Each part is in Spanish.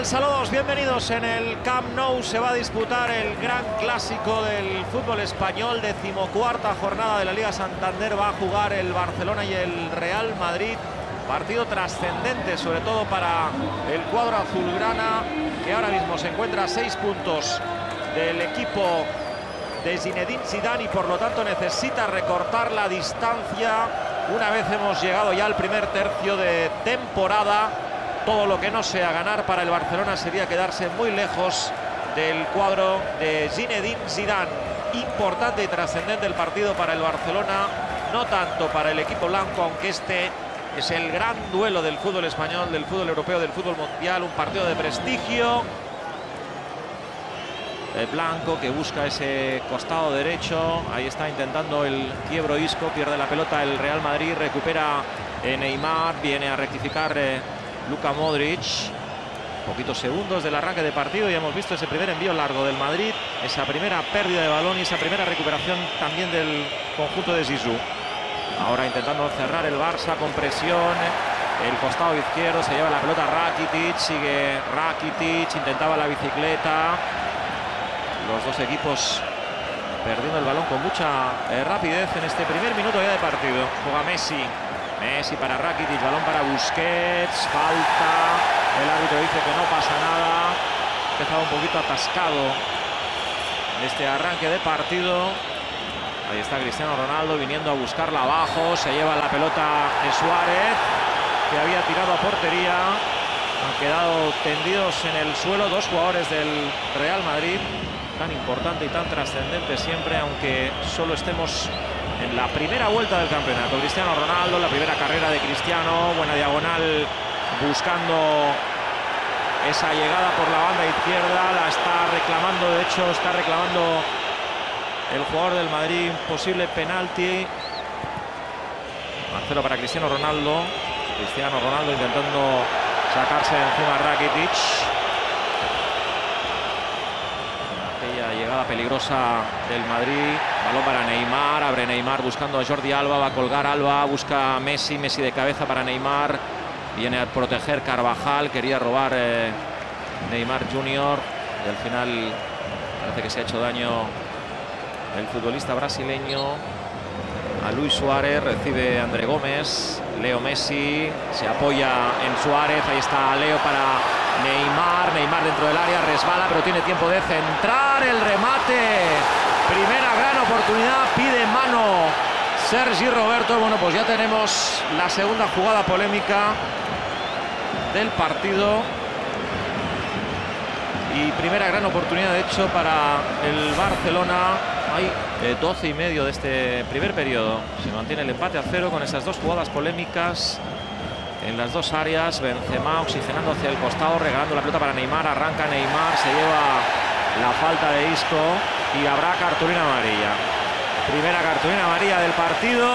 ¿Qué tal? Saludos, bienvenidos. En el Camp Nou se va a disputar el gran clásico del fútbol español, decimocuarta jornada de la Liga Santander. Va a jugar el Barcelona y el Real Madrid. Partido trascendente, sobre todo para el cuadro azulgrana, que ahora mismo se encuentra a seis puntos del equipo de Zinedine Zidane y por lo tanto necesita recortar la distancia una vez hemos llegado ya al primer tercio de temporada. Todo lo que no sea ganar para el Barcelona sería quedarse muy lejos del cuadro de Zinedine Zidane. Importante y trascendente el partido para el Barcelona, no tanto para el equipo blanco, aunque este es el gran duelo del fútbol español, del fútbol europeo, del fútbol mundial, un partido de prestigio el blanco que busca ese costado derecho. Ahí está intentando el quiebro Isco. Pierde la pelota el Real Madrid. Recupera eh, Neymar. Viene a rectificar eh, Luka Modric. Poquitos segundos del arranque de partido y hemos visto ese primer envío largo del Madrid. Esa primera pérdida de balón y esa primera recuperación también del conjunto de Zizou. Ahora intentando cerrar el Barça con presión. El costado izquierdo se lleva la pelota Rakitic. Sigue Rakitic. Intentaba la bicicleta los dos equipos perdiendo el balón con mucha eh, rapidez en este primer minuto ya de partido. Juega Messi. Messi para Rakitic, balón para Busquets, falta. El árbitro dice que no pasa nada. Empezado un poquito atascado este arranque de partido. Ahí está Cristiano Ronaldo viniendo a buscarla abajo. Se lleva la pelota de Suárez, que había tirado a portería. Han quedado tendidos en el suelo dos jugadores del Real Madrid tan importante y tan trascendente siempre, aunque solo estemos en la primera vuelta del campeonato. Cristiano Ronaldo, la primera carrera de Cristiano, buena diagonal buscando esa llegada por la banda izquierda, la está reclamando, de hecho está reclamando el jugador del Madrid, posible penalti. Marcelo para Cristiano Ronaldo, Cristiano Ronaldo intentando sacarse encima a Rakitic. llegada peligrosa del Madrid. Balón para Neymar. Abre Neymar buscando a Jordi Alba. Va a colgar Alba. Busca Messi. Messi de cabeza para Neymar. Viene a proteger Carvajal. Quería robar eh, Neymar Junior. Y al final parece que se ha hecho daño el futbolista brasileño. A Luis Suárez. Recibe André Gómez. Leo Messi. Se apoya en Suárez. Ahí está Leo para Neymar, Neymar dentro del área, resbala, pero tiene tiempo de centrar el remate. Primera gran oportunidad, pide mano Sergi Roberto. Bueno, pues ya tenemos la segunda jugada polémica del partido. Y primera gran oportunidad, de hecho, para el Barcelona. Hay 12 y medio de este primer periodo. Se mantiene el empate a cero con esas dos jugadas polémicas en las dos áreas. Benzema oxigenando hacia el costado, regalando la pelota para Neymar. Arranca Neymar, se lleva la falta de Isco y habrá cartulina amarilla. Primera cartulina amarilla del partido.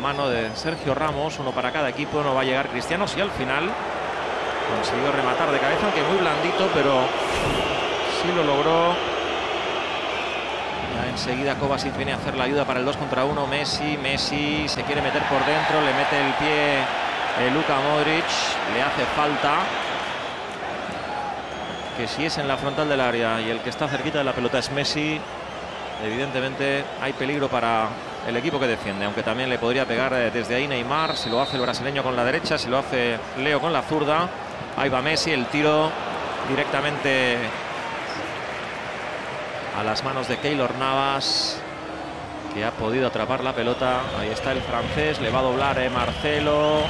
Mano de Sergio Ramos, uno para cada equipo. No va a llegar Cristiano. y al final consiguió rematar de cabeza, aunque muy blandito, pero sí lo logró enseguida Kovacic viene a hacer la ayuda para el 2 contra 1. Messi, Messi se quiere meter por dentro, le mete el pie eh, Luka Modric, le hace falta. Que si es en la frontal del área y el que está cerquita de la pelota es Messi, evidentemente hay peligro para el equipo que defiende, aunque también le podría pegar eh, desde ahí Neymar, si lo hace el brasileño con la derecha, si lo hace Leo con la zurda. Ahí va Messi, el tiro directamente a las manos de Keylor Navas, que ha podido atrapar la pelota. Ahí está el francés, le va a doblar eh, Marcelo,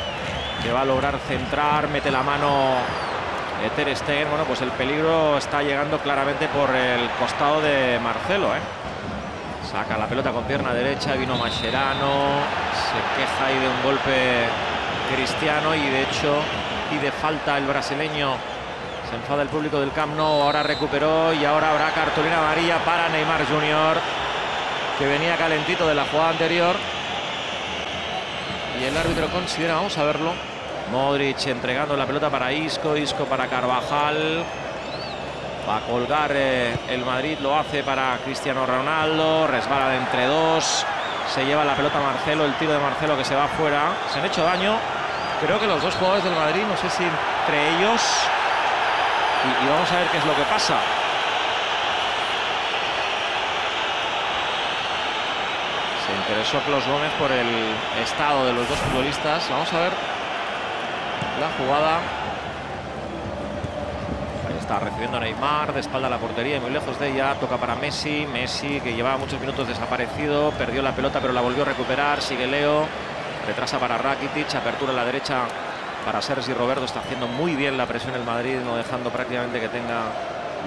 que va a lograr centrar, mete la mano eh, Ter Stegen. Bueno, pues el peligro está llegando claramente por el costado de Marcelo. Eh. Saca la pelota con pierna derecha, vino Mascherano, se queja ahí de un golpe cristiano y de hecho pide falta el brasileño se enfada el público del Camp Nou. Ahora recuperó y ahora habrá cartulina amarilla para Neymar Junior. Que venía calentito de la jugada anterior. Y el árbitro considera, vamos a verlo. Modric entregando la pelota para Isco. Isco para Carvajal. Va a colgar eh, el Madrid. Lo hace para Cristiano Ronaldo. Resbala de entre dos. Se lleva la pelota Marcelo. El tiro de Marcelo que se va fuera. Se han hecho daño. Creo que los dos jugadores del Madrid, no sé si entre ellos y, vamos a ver qué es lo que pasa. Se interesó Klaus Gómez por el estado de los dos futbolistas. Vamos a ver la jugada. Ahí está recibiendo Neymar, de espalda a la portería y muy lejos de ella. Toca para Messi. Messi que llevaba muchos minutos desaparecido. Perdió la pelota pero la volvió a recuperar. Sigue Leo. Retrasa para Rakitic. Apertura a la derecha para Sergi Roberto. Está haciendo muy bien la presión el Madrid, no dejando prácticamente que tenga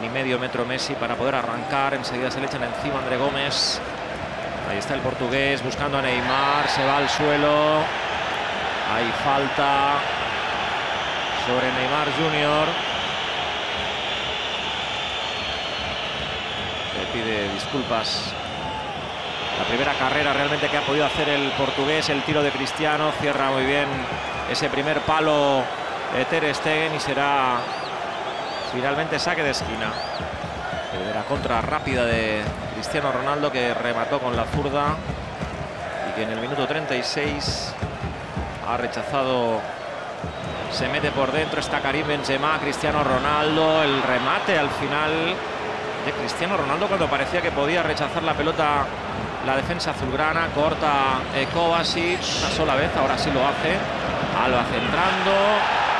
ni medio metro Messi para poder arrancar. Enseguida se le echan encima André Gómez. Ahí está el portugués buscando a Neymar. Se va al suelo. Hay falta sobre Neymar Junior. Le pide disculpas. La primera carrera realmente que ha podido hacer el portugués. El tiro de Cristiano. Cierra muy bien ese primer palo de Ter Stegen y será finalmente saque de esquina. De la contra rápida de Cristiano Ronaldo que remató con la zurda y que en el minuto 36 ha rechazado se mete por dentro, está Karim Benzema, Cristiano Ronaldo, el remate al final de Cristiano Ronaldo cuando parecía que podía rechazar la pelota la defensa azulgrana, corta eh, Kovacic una sola vez, ahora sí lo hace, Alba centrando,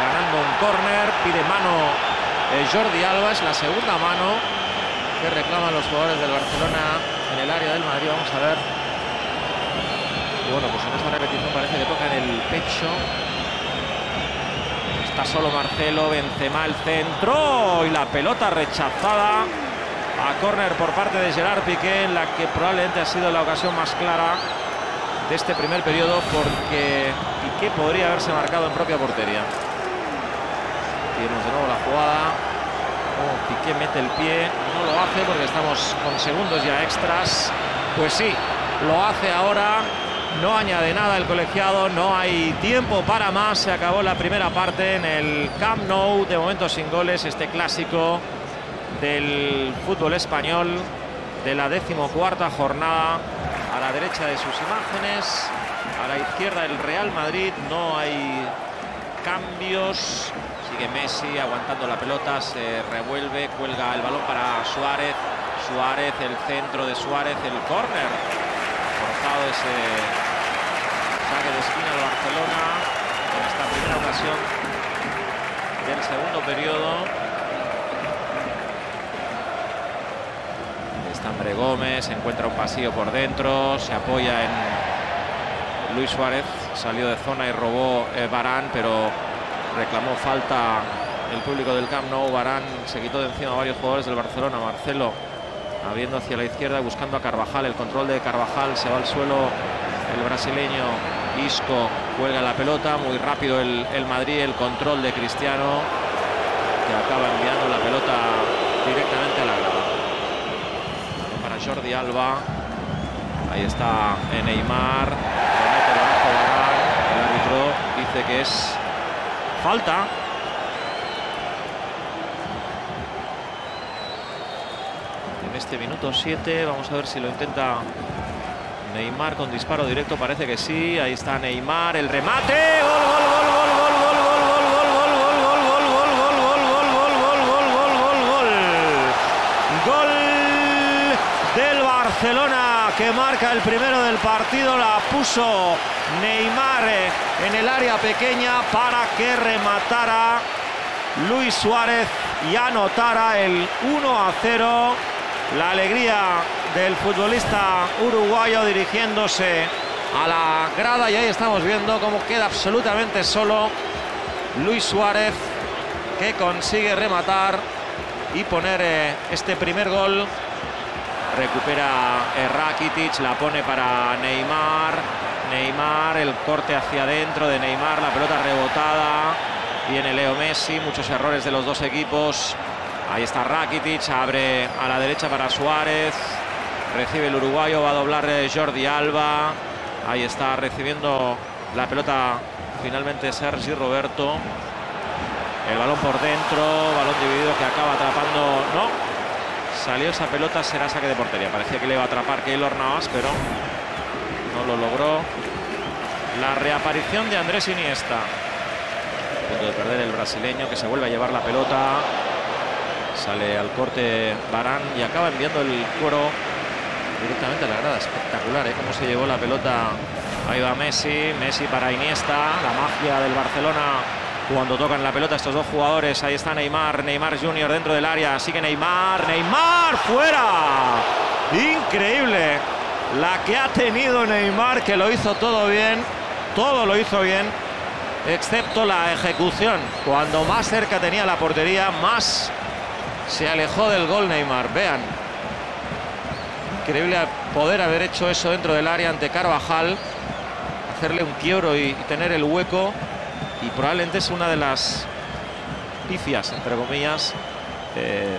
ganando un córner, pide mano eh, Jordi Alba, es la segunda mano que reclaman los jugadores del Barcelona en el área del Madrid, vamos a ver. bueno, pues en esta repetición parece que toca en el pecho. Está solo Marcelo, Benzema el centro y la pelota rechazada a córner por parte de Gerard Piqué, en la que probablemente ha sido la ocasión más clara de este primer periodo, porque Piqué podría haberse marcado en propia portería. Tenemos de nuevo la jugada. Oh, Piqué mete el pie, no lo hace porque estamos con segundos ya extras. Pues sí, lo hace ahora. No añade nada el colegiado, no hay tiempo para más. Se acabó la primera parte en el Camp Nou, de momento sin goles, este clásico del fútbol español de la decimocuarta jornada. A la derecha de sus imágenes, a la izquierda el Real Madrid, no hay cambios. Sigue Messi aguantando la pelota, se revuelve, cuelga el balón para Suárez. Suárez, el centro de Suárez, el córner. Forzado ese saque de esquina de Barcelona en esta primera ocasión del segundo periodo. André Gómez, encuentra un pasillo por dentro, se apoya en Luis Suárez, salió de zona y robó eh, Barán, pero reclamó falta el público del Camp Nou. Barán se quitó de encima a varios jugadores del Barcelona. Marcelo abriendo hacia la izquierda buscando a Carvajal. El control de Carvajal se va al suelo el brasileño. Isco juega la pelota, muy rápido el, el Madrid, el control de Cristiano que acaba enviando la pelota directamente a la grada. Jordi Alba. Ahí está Neymar. El árbitro dice que es falta. En este minuto 7, vamos a ver si lo intenta Neymar con disparo directo. Parece que sí. Ahí está Neymar. El remate. Gol, gol, gol, gol, que marca el primero del partido. La puso Neymar en el área pequeña para que rematara Luis Suárez y anotara el 1 a 0. La alegría del futbolista uruguayo dirigiéndose a la grada y ahí estamos viendo cómo queda absolutamente solo Luis Suárez que consigue rematar y poner eh, este primer gol Recupera Rakitic, la pone para Neymar. Neymar, el corte hacia adentro de Neymar, la pelota rebotada. Viene Leo Messi, muchos errores de los dos equipos. Ahí está Rakitic, abre a la derecha para Suárez. Recibe el uruguayo, va a doblar eh, Jordi Alba. Ahí está recibiendo la pelota finalmente Sergi Roberto. El balón por dentro, balón dividido que acaba atrapando. No, Salió esa pelota, será saque de portería. Parecía que le iba a atrapar Keylor Navas, pero no lo logró. La reaparición de Andrés Iniesta. punto de perder el brasileño que se vuelve a llevar la pelota. Sale al corte Barán y acaba enviando el cuero directamente a la grada. Espectacular, ¿eh? Cómo se llevó la pelota. Ahí va Messi, Messi para Iniesta. La magia del Barcelona cuando tocan la pelota estos dos jugadores. Ahí está Neymar, Neymar Junior dentro del área. Sigue Neymar, Neymar fuera. Increíble la que ha tenido Neymar, que lo hizo todo bien. Todo lo hizo bien, excepto la ejecución. Cuando más cerca tenía la portería, más se alejó del gol Neymar. Vean. Increíble poder haber hecho eso dentro del área ante Carvajal. Hacerle un quiebro y tener el hueco y probablemente es una de las pifias, entre comillas, eh,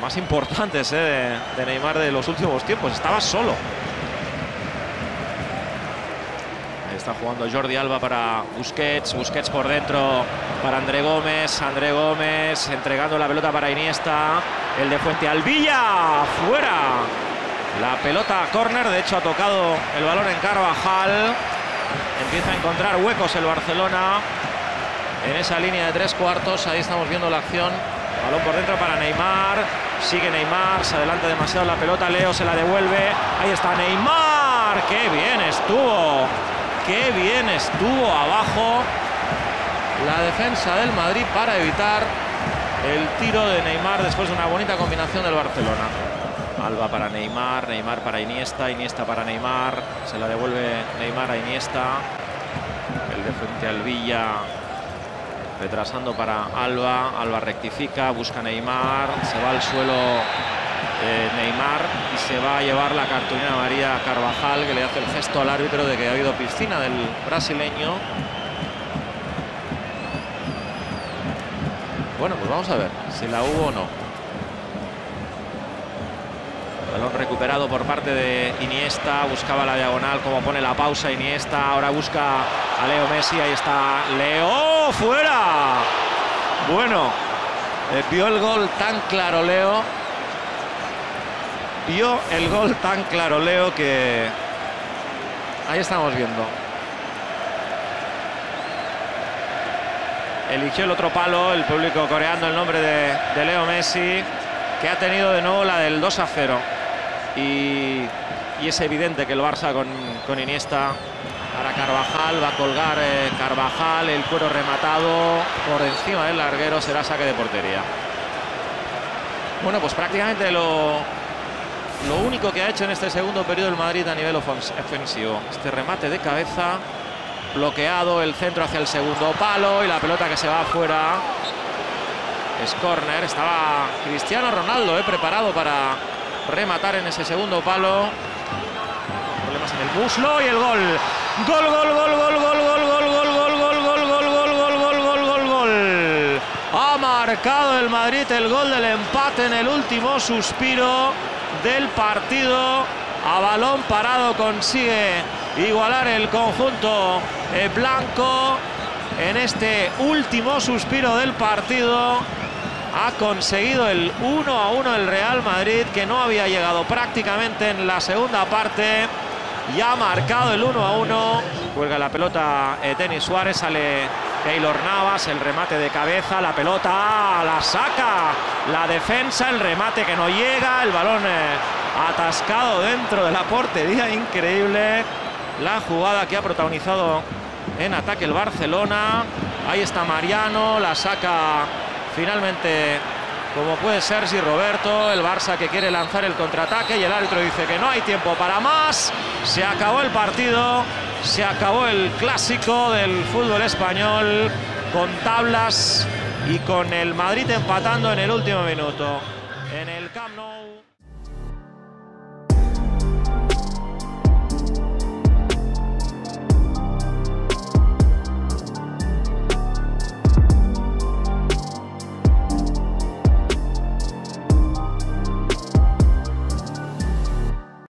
más importantes eh, de, Neymar de los últimos tiempos. Estaba solo. Ahí está jugando Jordi Alba para Busquets, Busquets por dentro para André Gómez, André Gómez entregando la pelota para Iniesta, el de Fuente Alvilla, fuera. La pelota a córner, de hecho ha tocado el balón en Carvajal. Empieza a encontrar huecos el Barcelona en esa línea de tres cuartos. Ahí estamos viendo la acción. Balón por dentro para Neymar. Sigue Neymar. Se adelanta demasiado la pelota. Leo se la devuelve. Ahí está Neymar. ¡Qué bien estuvo! ¡Qué bien estuvo abajo! La defensa del Madrid para evitar el tiro de Neymar después de una bonita combinación del Barcelona. Alba para Neymar, Neymar para Iniesta, Iniesta para Neymar. Se la devuelve Neymar a Iniesta. El de frente al Villa retrasando para Alba, Alba rectifica, busca Neymar, se va al suelo eh, Neymar y se va a llevar la cartulina María Carvajal que le hace el gesto al árbitro de que ha habido piscina del brasileño. Bueno, pues vamos a ver si la hubo o no. Balón recuperado por parte de Iniesta, buscaba la diagonal, como pone la pausa Iniesta, ahora busca a Leo Messi, ahí está Leo, fuera. Bueno, eh, vio el gol tan claro Leo, vio el gol tan claro Leo que ahí estamos viendo. Eligió el otro palo, el público coreando el nombre de, de Leo Messi, que ha tenido de nuevo la del 2 a 0 y, es evidente que el Barça con, Iniesta para Carvajal, va a colgar eh, Carvajal, el cuero rematado por encima del larguero, será saque de portería. Bueno, pues prácticamente lo, lo único que ha hecho en este segundo periodo el Madrid a nivel ofensivo. Este remate de cabeza, bloqueado, el centro hacia el segundo palo y la pelota que se va afuera. Es córner, estaba Cristiano Ronaldo eh, preparado para rematar en ese segundo palo. Problemas en el muslo y el gol. Gol, gol, gol, gol, gol, gol, gol, gol, gol, gol, gol, gol, gol, gol, gol, gol, gol, gol. Ha marcado el Madrid el gol del empate en el último suspiro del partido. A balón parado consigue igualar el conjunto blanco en este último suspiro del partido ha conseguido el 1 a 1 el Real Madrid, que no había llegado prácticamente en la segunda parte. Y ha marcado el 1 a 1. Cuelga la pelota eh, Denis Suárez, sale Keylor Navas, el remate de cabeza, la pelota la saca, la defensa, el remate que no llega, el balón eh, atascado dentro de la portería, increíble la jugada que ha protagonizado en ataque el Barcelona. Ahí está Mariano, la saca Finalmente, como puede ser si Roberto, el Barça que quiere lanzar el contraataque y el árbitro dice que no hay tiempo para más. Se acabó el partido, se acabó el clásico del fútbol español con tablas y con el Madrid empatando en el último minuto. En el Camp